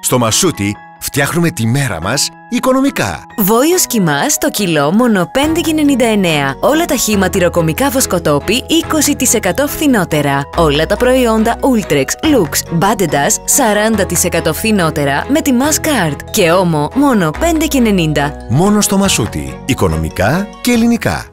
Στο Μασούτι φτιάχνουμε τη μέρα μας οικονομικά. Βόλιο κοιμά το κιλό μόνο 5,99. Όλα τα χύμα τυροκομικά βοσκοτόπι 20% φθηνότερα. Όλα τα προϊόντα Ultrex, Lux, Badedas 40% φθηνότερα με τη Mascard. Και όμο μόνο 5,90. Μόνο στο Μασούτι. Οικονομικά και ελληνικά.